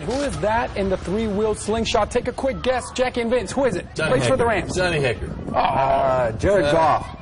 right. Who is that in the three-wheeled slingshot? Take a quick guess. Jackie and Vince, who is it? Johnny Plays Hekker. for the Rams. Johnny Hekker. Uh, Jared Goff.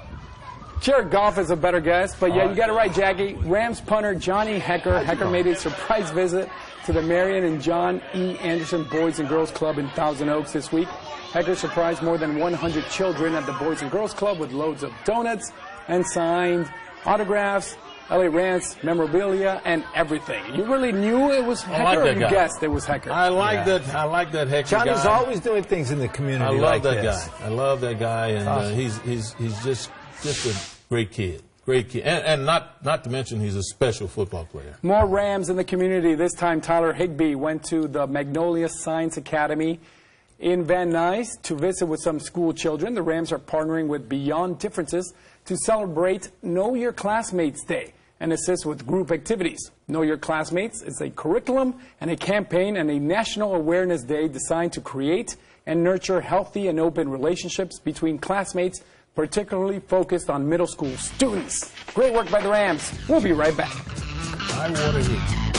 Jared Goff is a better guess, but yeah, you got it right, Jackie. Rams punter Johnny Hekker. Hekker made a surprise visit to the Marion and John E. Anderson Boys and Girls Club in Thousand Oaks this week. Hekker surprised more than 100 children at the Boys and Girls Club with loads of donuts and signed autographs, LA Rams memorabilia, and everything. You really knew it was Hekker, like or that you guy. guessed it was Hekker? I like Yeah. that. I like that Hekker John guy. always doing things in the community I love like that this. guy. I love that guy, and uh, he's he's he's just just a great kid. Great kid, and, and not not to mention he's a special football player. More Rams in the community. This time, Tyler Higbee went to the Magnolia Science Academy in Van Nuys to visit with some school children. The Rams are partnering with Beyond Differences to celebrate Know Your Classmates Day and assist with group activities. Know Your Classmates is a curriculum and a campaign and a national awareness day designed to create and nurture healthy and open relationships between classmates, particularly focused on middle school students. Great work by the Rams. We'll be right back. I water heat.